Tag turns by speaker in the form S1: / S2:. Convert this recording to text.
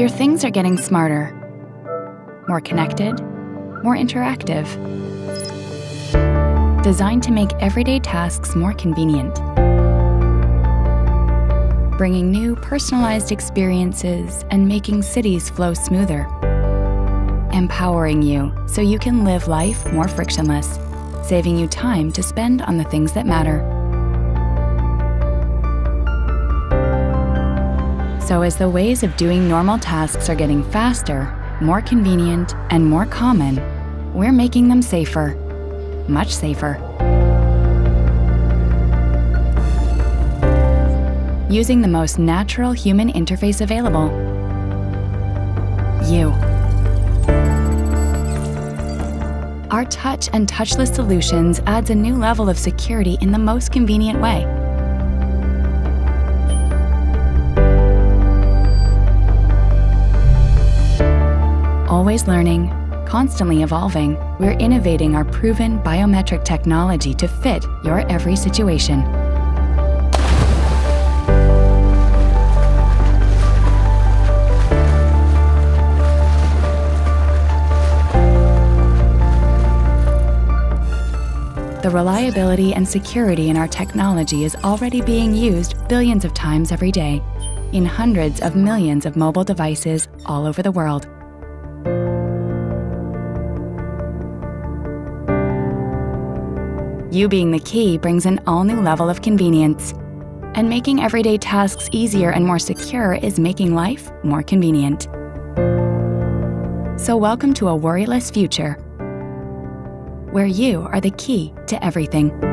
S1: Your things are getting smarter, more connected, more interactive. Designed to make everyday tasks more convenient. Bringing new personalized experiences and making cities flow smoother. Empowering you so you can live life more frictionless, saving you time to spend on the things that matter. So, as the ways of doing normal tasks are getting faster, more convenient, and more common, we're making them safer. Much safer. Using the most natural human interface available you. Our touch and touchless solutions adds a new level of security in the most convenient way. Always learning, constantly evolving, we're innovating our proven biometric technology to fit your every situation. The reliability and security in our technology is already being used billions of times every day in hundreds of millions of mobile devices all over the world. You being the key brings an all new level of convenience. And making everyday tasks easier and more secure is making life more convenient. So, welcome to a worryless future where you are the key to everything.